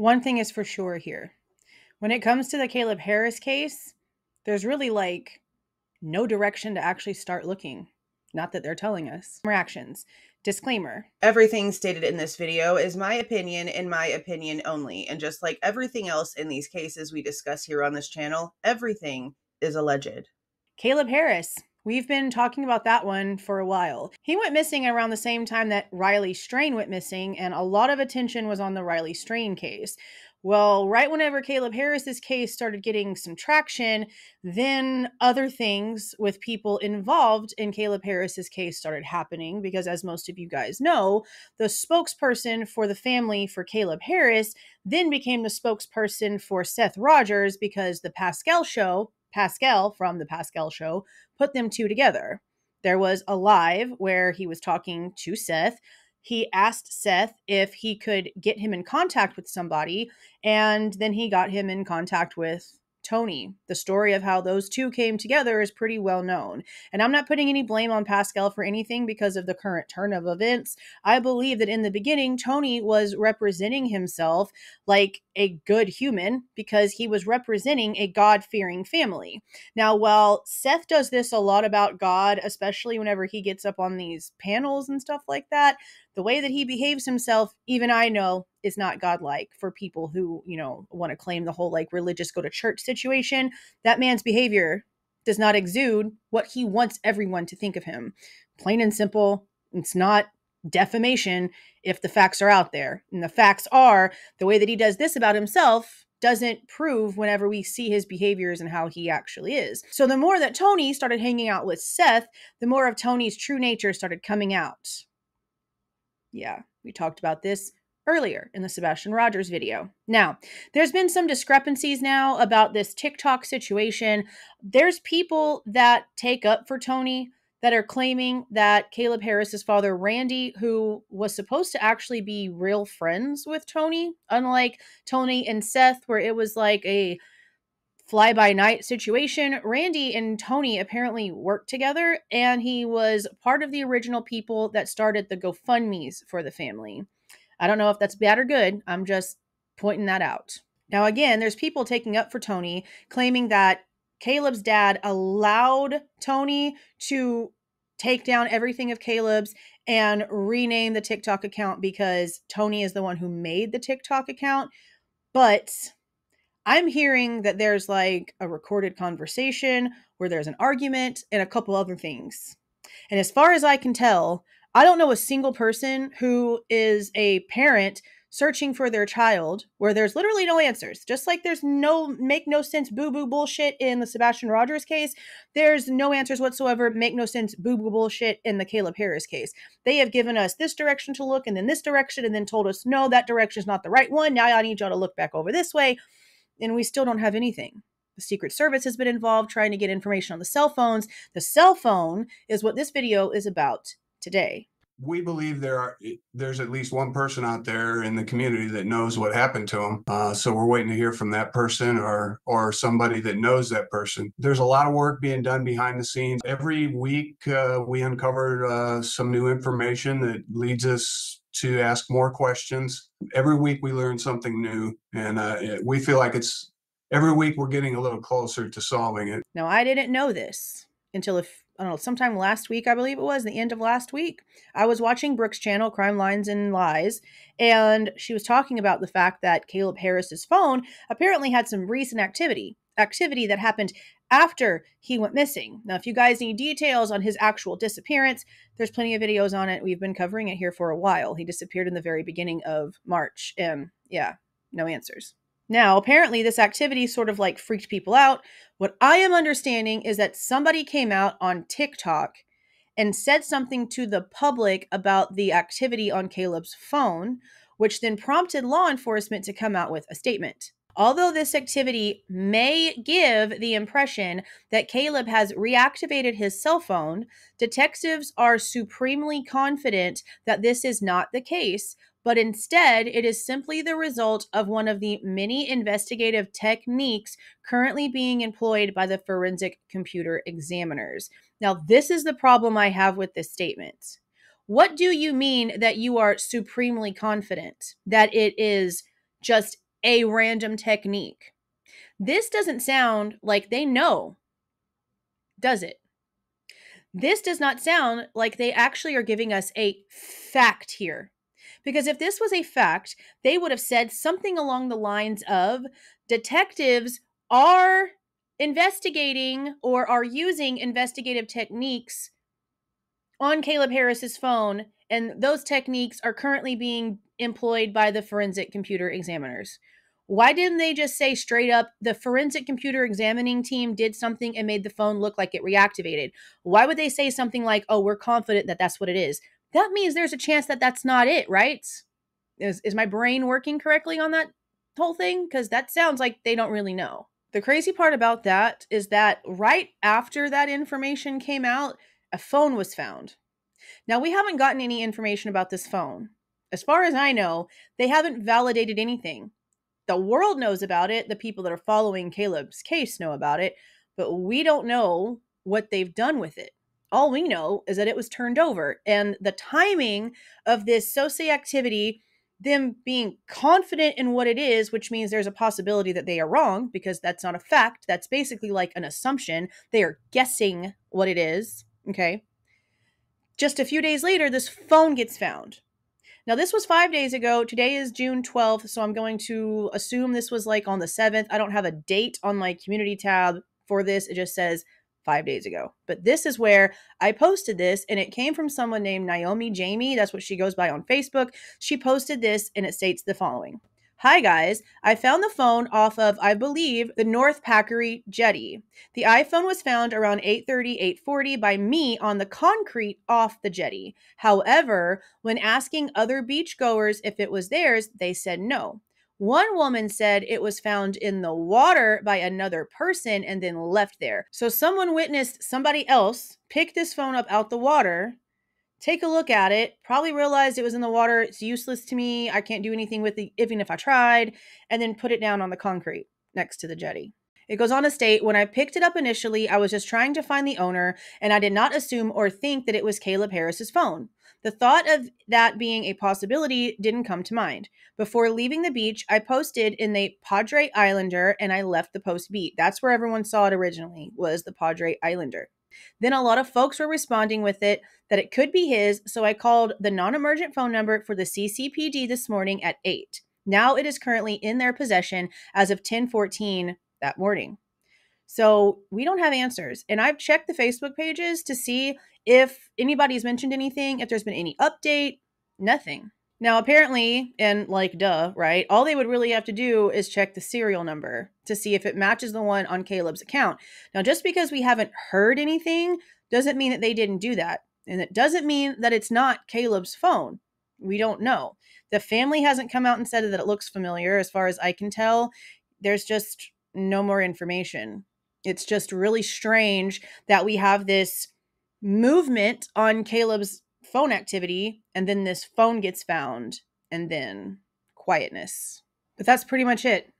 One thing is for sure here. When it comes to the Caleb Harris case, there's really like no direction to actually start looking. Not that they're telling us. Reactions. Disclaimer Everything stated in this video is my opinion and my opinion only. And just like everything else in these cases we discuss here on this channel, everything is alleged. Caleb Harris. We've been talking about that one for a while. He went missing around the same time that Riley Strain went missing, and a lot of attention was on the Riley Strain case. Well, right whenever Caleb Harris's case started getting some traction, then other things with people involved in Caleb Harris's case started happening because as most of you guys know, the spokesperson for the family for Caleb Harris then became the spokesperson for Seth Rogers because the Pascal show, Pascal from the Pascal show, put them two together. There was a live where he was talking to Seth he asked Seth if he could get him in contact with somebody, and then he got him in contact with Tony. The story of how those two came together is pretty well known. And I'm not putting any blame on Pascal for anything because of the current turn of events. I believe that in the beginning, Tony was representing himself like a good human because he was representing a God fearing family. Now, while Seth does this a lot about God, especially whenever he gets up on these panels and stuff like that, the way that he behaves himself, even I know, is not godlike for people who, you know, want to claim the whole like religious go to church situation. That man's behavior does not exude what he wants everyone to think of him. Plain and simple, it's not defamation if the facts are out there. And the facts are the way that he does this about himself doesn't prove whenever we see his behaviors and how he actually is. So the more that Tony started hanging out with Seth, the more of Tony's true nature started coming out. Yeah, we talked about this earlier in the Sebastian Rogers video. Now, there's been some discrepancies now about this TikTok situation. There's people that take up for Tony that are claiming that Caleb Harris's father, Randy, who was supposed to actually be real friends with Tony, unlike Tony and Seth, where it was like a fly by night situation. Randy and Tony apparently worked together, and he was part of the original people that started the GoFundMe's for the family. I don't know if that's bad or good. I'm just pointing that out. Now, again, there's people taking up for Tony, claiming that Caleb's dad allowed Tony to take down everything of Caleb's and rename the TikTok account because Tony is the one who made the TikTok account. But I'm hearing that there's like a recorded conversation where there's an argument and a couple other things. And as far as I can tell, I don't know a single person who is a parent searching for their child where there's literally no answers. Just like there's no make no sense boo boo bullshit in the Sebastian Rogers case, there's no answers whatsoever, make no sense boo boo bullshit in the Caleb Harris case. They have given us this direction to look and then this direction and then told us, no, that direction is not the right one. Now I need y'all to look back over this way and we still don't have anything. The Secret Service has been involved trying to get information on the cell phones. The cell phone is what this video is about today. We believe there are there's at least one person out there in the community that knows what happened to him. Uh, so we're waiting to hear from that person or or somebody that knows that person. There's a lot of work being done behind the scenes. Every week uh, we uncover uh, some new information that leads us to ask more questions. Every week we learn something new, and uh, we feel like it's every week we're getting a little closer to solving it. Now, I didn't know this until if I don't know, sometime last week, I believe it was, the end of last week. I was watching Brooke's channel, Crime Lines and Lies, and she was talking about the fact that Caleb Harris's phone apparently had some recent activity, activity that happened after he went missing. Now, if you guys need details on his actual disappearance, there's plenty of videos on it. We've been covering it here for a while. He disappeared in the very beginning of March. And yeah, no answers. Now, apparently, this activity sort of like freaked people out. What I am understanding is that somebody came out on TikTok and said something to the public about the activity on Caleb's phone, which then prompted law enforcement to come out with a statement. Although this activity may give the impression that Caleb has reactivated his cell phone, detectives are supremely confident that this is not the case, but instead it is simply the result of one of the many investigative techniques currently being employed by the forensic computer examiners. Now, this is the problem I have with this statement. What do you mean that you are supremely confident that it is just a random technique. This doesn't sound like they know, does it? This does not sound like they actually are giving us a fact here. Because if this was a fact, they would have said something along the lines of detectives are investigating or are using investigative techniques on Caleb Harris's phone, and those techniques are currently being employed by the forensic computer examiners. Why didn't they just say straight up the forensic computer examining team did something and made the phone look like it reactivated? Why would they say something like, "Oh, we're confident that that's what it is"? That means there's a chance that that's not it, right? Is is my brain working correctly on that whole thing? Cuz that sounds like they don't really know. The crazy part about that is that right after that information came out, a phone was found. Now, we haven't gotten any information about this phone. As far as I know, they haven't validated anything. The world knows about it, the people that are following Caleb's case know about it, but we don't know what they've done with it. All we know is that it was turned over, and the timing of this soci activity them being confident in what it is, which means there's a possibility that they are wrong because that's not a fact. That's basically like an assumption. They are guessing what it is. Okay. Just a few days later, this phone gets found. Now, this was five days ago. Today is June 12th. So I'm going to assume this was like on the 7th. I don't have a date on my community tab for this. It just says five days ago. But this is where I posted this, and it came from someone named Naomi Jamie. That's what she goes by on Facebook. She posted this, and it states the following Hi guys, I found the phone off of, I believe, the North Packery jetty. The iPhone was found around 8:30, 8:40 by me on the concrete off the jetty. However, when asking other beachgoers if it was theirs, they said no. One woman said it was found in the water by another person and then left there. So someone witnessed somebody else pick this phone up out the water, take a look at it, probably realized it was in the water. It's useless to me. I can't do anything with it, even if I tried, and then put it down on the concrete next to the jetty. It goes on to state when I picked it up initially, I was just trying to find the owner, and I did not assume or think that it was Caleb Harris's phone. The thought of that being a possibility didn't come to mind. Before leaving the beach, I posted in the Padre Islander and I left the post beat. That's where everyone saw it originally, was the Padre Islander. Then a lot of folks were responding with it that it could be his, so I called the non-emergent phone number for the CCPD this morning at 8. Now it is currently in their possession as of 10:14 that morning. So we don't have answers. And I've checked the Facebook pages to see if anybody's mentioned anything, if there's been any update, nothing. Now, apparently, and like duh, right? All they would really have to do is check the serial number to see if it matches the one on Caleb's account. Now, just because we haven't heard anything doesn't mean that they didn't do that. And it doesn't mean that it's not Caleb's phone. We don't know. The family hasn't come out and said that it looks familiar, as far as I can tell. There's just no more information. It's just really strange that we have this movement on Caleb's phone activity, and then this phone gets found, and then quietness. But that's pretty much it.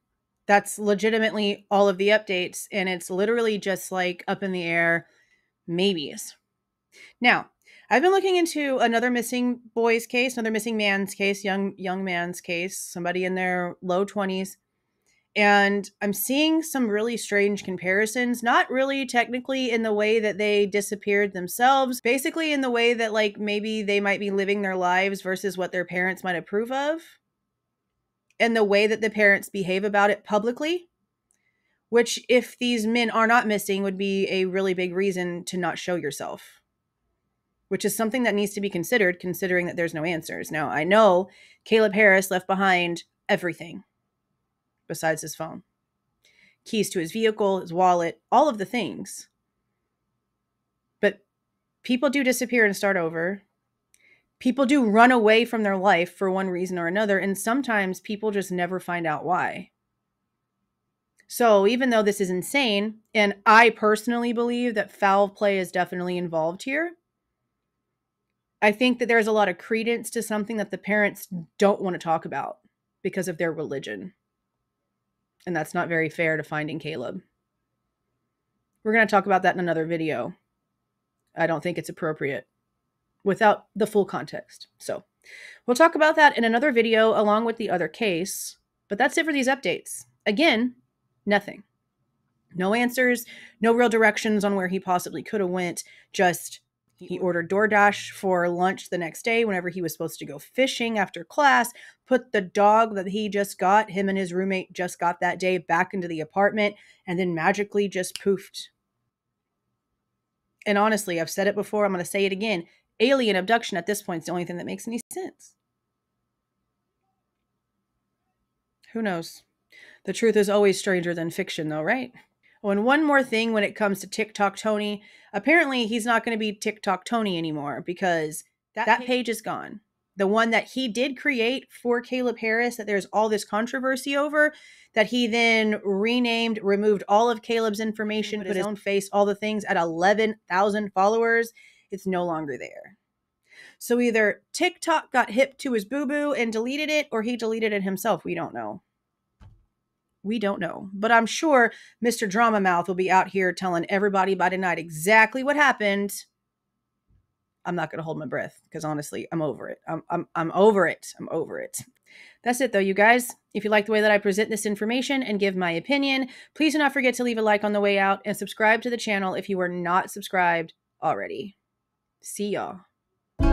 That's legitimately all of the updates, and it's literally just like up in the air, maybes. Now, I've been looking into another missing boy's case, another missing man's case, young young man's case, somebody in their low 20s and I'm seeing some really strange comparisons, not really technically in the way that they disappeared themselves, basically in the way that, like, maybe they might be living their lives versus what their parents might approve of, and the way that the parents behave about it publicly. Which, if these men are not missing, would be a really big reason to not show yourself which is something that needs to be considered considering that there's no answers. Now, I know Caleb Harris left behind everything besides his phone keys to his vehicle, his wallet, all of the things. But people do disappear and start over. People do run away from their life for one reason or another, and sometimes people just never find out why. So, even though this is insane, and I personally believe that foul play is definitely involved here, I think that there's a lot of credence to something that the parents don't want to talk about because of their religion. And that's not very fair to finding Caleb. We're going to talk about that in another video. I don't think it's appropriate without the full context. So we'll talk about that in another video along with the other case But that's it for these updates. Again, nothing. No answers, no real directions on where he possibly could have went. Just he ordered DoorDash for lunch the next day whenever he was supposed to go fishing after class, put the dog that he just got, him and his roommate just got that day, back into the apartment, and then magically just poofed. And honestly, I've said it before, I'm going to say it again. Alien abduction at this point is the only thing that makes any sense. Who knows? The truth is always stranger than fiction, though, right? Oh, and one more thing when it comes to TikTok Tony. Apparently, he's not going to be TikTok Tony anymore because that, that page is gone. The one that he did create for Caleb Harris, that there's all this controversy over, that he then renamed, removed all of Caleb's information, put his own face, all the things at 11,000 followers. It's no longer there. So either TikTok got hip to his boo boo and deleted it, or he deleted it himself. We don't know. We don't know. But I'm sure Mr. Drama Mouth will be out here telling everybody by tonight exactly what happened. I'm not going to hold my breath because honestly, I'm over it. I'm, I'm, I'm over it. I'm over it. That's it though, you guys. If you like the way that I present this information and give my opinion, please do not forget to leave a like on the way out and subscribe to the channel if you are not subscribed already. See y'all.